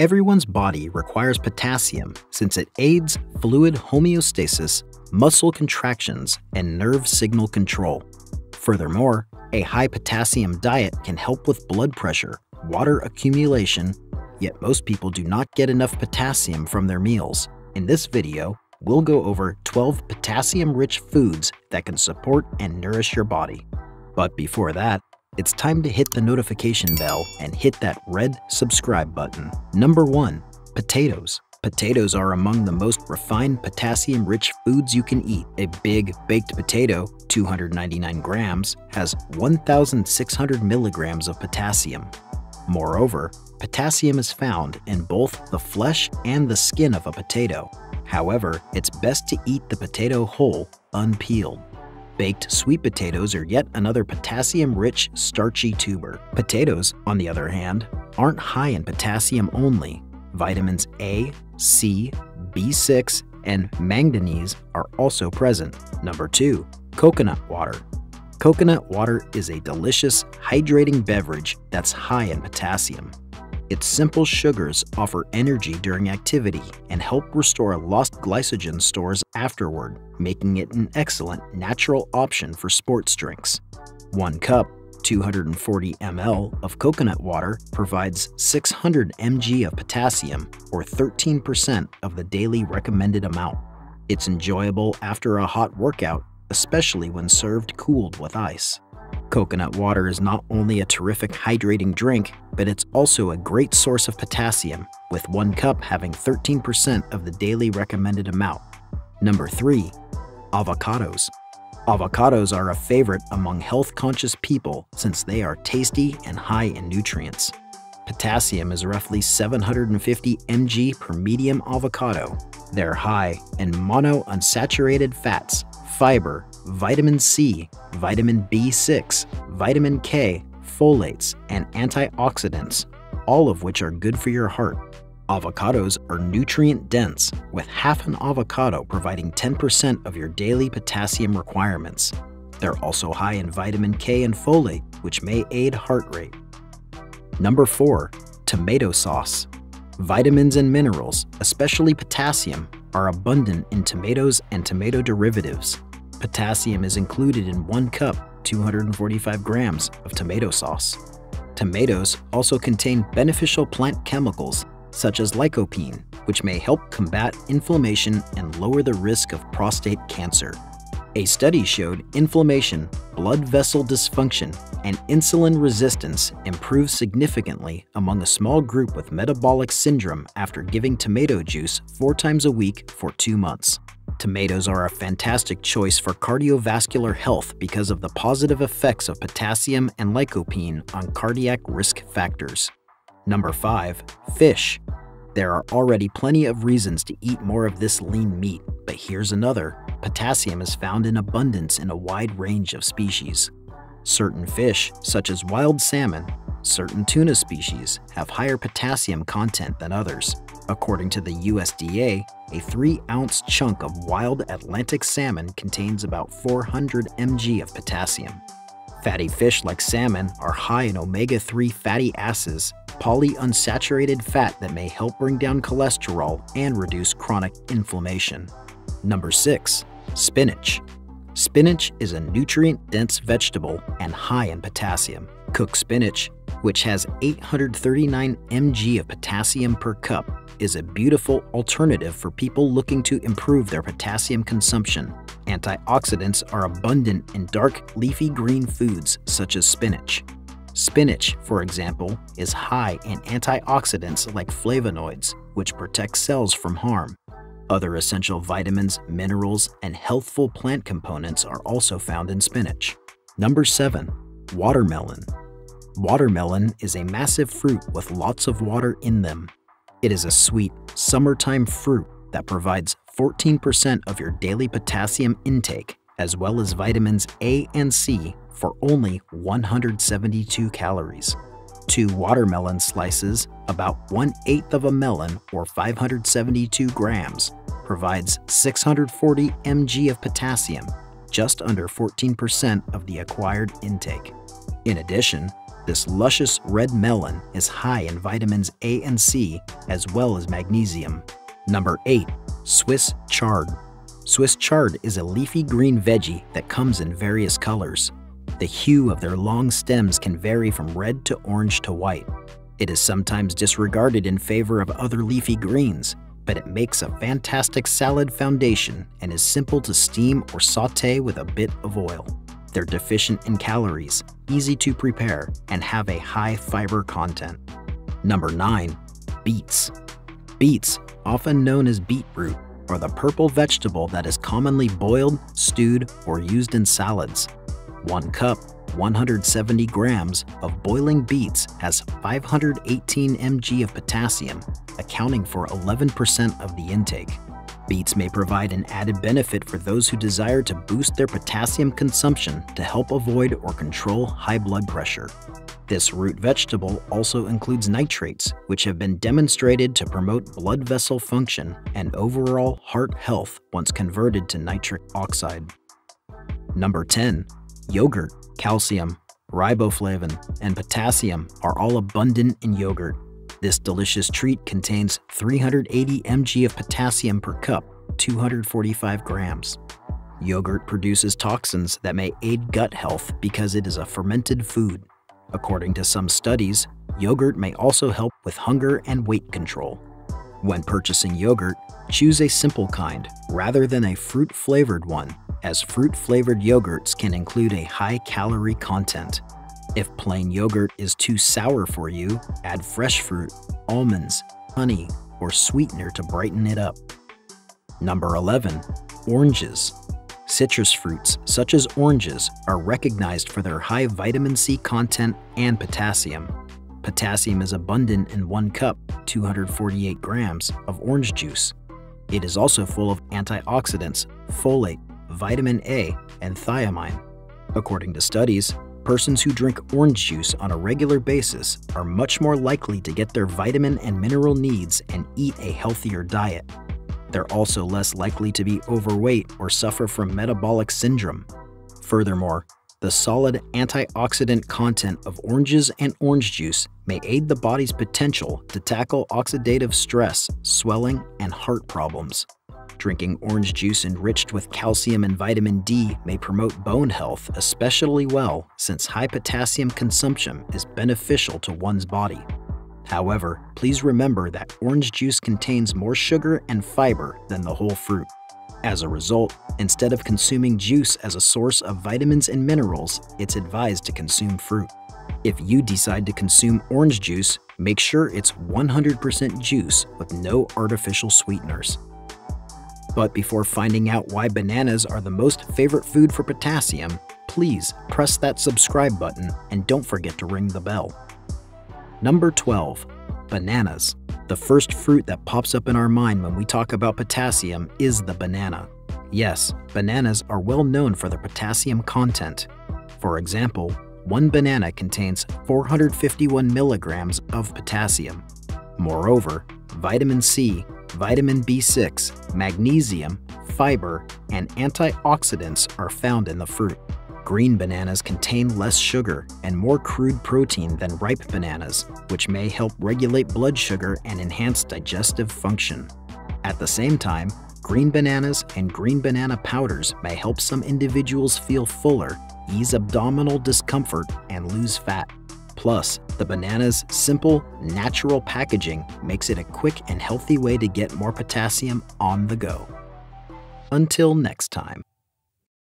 Everyone's body requires potassium since it aids fluid homeostasis, muscle contractions, and nerve signal control. Furthermore, a high potassium diet can help with blood pressure, water accumulation, yet most people do not get enough potassium from their meals. In this video, we'll go over 12 potassium-rich foods that can support and nourish your body. But before that, it's time to hit the notification bell and hit that red subscribe button. Number 1. Potatoes. Potatoes are among the most refined potassium-rich foods you can eat. A big baked potato, 299 grams, has 1,600 milligrams of potassium. Moreover, potassium is found in both the flesh and the skin of a potato. However, it's best to eat the potato whole, unpeeled. Baked sweet potatoes are yet another potassium-rich, starchy tuber. Potatoes, on the other hand, aren't high in potassium only. Vitamins A, C, B6, and manganese are also present. Number 2. Coconut water. Coconut water is a delicious, hydrating beverage that's high in potassium. Its simple sugars offer energy during activity and help restore lost glycogen stores afterward, making it an excellent natural option for sports drinks. One cup, 240 ml of coconut water provides 600 mg of potassium, or 13% of the daily recommended amount. It's enjoyable after a hot workout, especially when served cooled with ice. Coconut water is not only a terrific hydrating drink, but it's also a great source of potassium, with one cup having 13% of the daily recommended amount. Number 3. Avocados. Avocados are a favorite among health-conscious people since they are tasty and high in nutrients. Potassium is roughly 750 mg per medium avocado. They're high in monounsaturated fats, fiber, vitamin C, vitamin B6, vitamin K, folates, and antioxidants, all of which are good for your heart. Avocados are nutrient dense, with half an avocado providing 10% of your daily potassium requirements. They're also high in vitamin K and folate, which may aid heart rate. Number 4. Tomato sauce. Vitamins and minerals, especially potassium, are abundant in tomatoes and tomato derivatives. Potassium is included in 1 cup, 245 grams, of tomato sauce. Tomatoes also contain beneficial plant chemicals such as lycopene, which may help combat inflammation and lower the risk of prostate cancer. A study showed inflammation, blood vessel dysfunction, and insulin resistance improved significantly among a small group with metabolic syndrome after giving tomato juice four times a week for two months. Tomatoes are a fantastic choice for cardiovascular health because of the positive effects of potassium and lycopene on cardiac risk factors. Number 5. Fish. There are already plenty of reasons to eat more of this lean meat, but here's another. Potassium is found in abundance in a wide range of species. Certain fish, such as wild salmon, certain tuna species, have higher potassium content than others. According to the USDA, a 3-ounce chunk of wild Atlantic salmon contains about 400 mg of potassium. Fatty fish like salmon are high in omega-3 fatty acids, polyunsaturated fat that may help bring down cholesterol and reduce chronic inflammation. Number 6. Spinach. Spinach is a nutrient-dense vegetable and high in potassium. Cooked spinach, which has 839 mg of potassium per cup, is a beautiful alternative for people looking to improve their potassium consumption. Antioxidants are abundant in dark leafy green foods such as spinach. Spinach, for example, is high in antioxidants like flavonoids, which protect cells from harm. Other essential vitamins, minerals, and healthful plant components are also found in spinach. Number 7. Watermelon. Watermelon is a massive fruit with lots of water in them. It is a sweet, summertime fruit that provides 14% of your daily potassium intake, as well as vitamins A and C for only 172 calories. Two watermelon slices, about 1 8th of a melon or 572 grams, provides 640 mg of potassium, just under 14% of the acquired intake. In addition, This luscious red melon is high in vitamins A and C as well as magnesium. Number 8. Swiss chard. Swiss chard is a leafy green veggie that comes in various colors. The hue of their long stems can vary from red to orange to white. It is sometimes disregarded in favor of other leafy greens, but it makes a fantastic salad foundation and is simple to steam or saute with a bit of oil. They're deficient in calories, easy to prepare, and have a high fiber content. Number 9. Beets. Beets, often known as beetroot, are the purple vegetable that is commonly boiled, stewed, or used in salads. One cup, 170 grams, of boiling beets has 518 mg of potassium, accounting for 11% of the intake. Beets may provide an added benefit for those who desire to boost their potassium consumption to help avoid or control high blood pressure. This root vegetable also includes nitrates, which have been demonstrated to promote blood vessel function and overall heart health once converted to nitric oxide. Number 10. Yogurt, calcium, riboflavin, and potassium are all abundant in yogurt. This delicious treat contains 380 mg of potassium per cup, 245 grams. Yogurt produces toxins that may aid gut health because it is a fermented food. According to some studies, yogurt may also help with hunger and weight control. When purchasing yogurt, choose a simple kind rather than a fruit-flavored one, as fruit-flavored yogurts can include a high calorie content. If plain yogurt is too sour for you, add fresh fruit, almonds, honey, or sweetener to brighten it up. Number 11. Oranges. Citrus fruits, such as oranges, are recognized for their high vitamin C content and potassium. Potassium is abundant in 1 cup, 248 grams, of orange juice. It is also full of antioxidants, folate, vitamin A, and thiamine. According to studies, persons who drink orange juice on a regular basis are much more likely to get their vitamin and mineral needs and eat a healthier diet. They're also less likely to be overweight or suffer from metabolic syndrome. Furthermore, the solid antioxidant content of oranges and orange juice may aid the body's potential to tackle oxidative stress, swelling, and heart problems. Drinking orange juice enriched with calcium and vitamin D may promote bone health especially well since high potassium consumption is beneficial to one's body. However, please remember that orange juice contains more sugar and fiber than the whole fruit. As a result, instead of consuming juice as a source of vitamins and minerals, it's advised to consume fruit. If you decide to consume orange juice, make sure it's 100% juice with no artificial sweeteners. But before finding out why bananas are the most favorite food for potassium, please press that subscribe button and don't forget to ring the bell. Number 12. Bananas. The first fruit that pops up in our mind when we talk about potassium is the banana. Yes, bananas are well known for their potassium content. For example, one banana contains 451 milligrams of potassium. Moreover, vitamin C, vitamin B6, magnesium, fiber, and antioxidants are found in the fruit. Green bananas contain less sugar and more crude protein than ripe bananas, which may help regulate blood sugar and enhance digestive function. At the same time, green bananas and green banana powders may help some individuals feel fuller, ease abdominal discomfort, and lose fat. Plus, the banana's simple, natural packaging makes it a quick and healthy way to get more potassium on the go. Until next time.